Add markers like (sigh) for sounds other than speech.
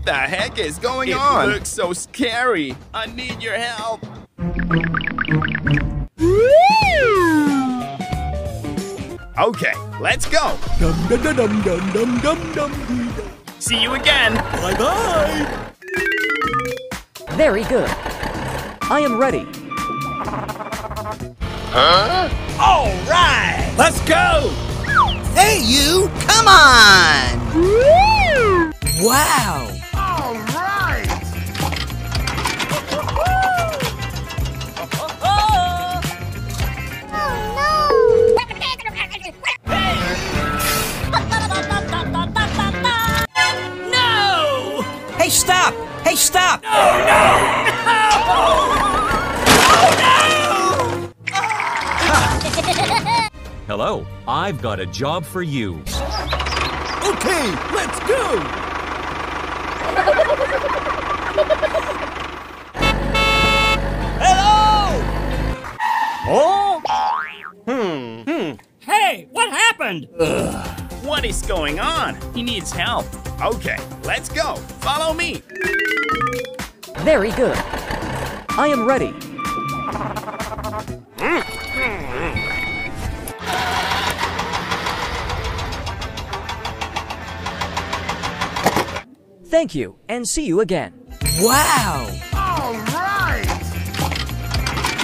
heck is going It on? looks so scary. I need your help. Okay, let's go. Dum dum dum dum dum dum dum dum. dum. See you again. Bye bye. Very good. I am ready. Huh? All right. Let's go. Hey, you! Come on! Wow! Hey, stop! Hey, stop! Oh no! (laughs) Hello, I've got a job for you. Okay, let's go. Hello! Oh? Hmm. Hmm. Hey, what happened? What is going on? He needs help. Okay, let's go. Follow me. Very good. I am ready. Thank you, and see you again. Wow!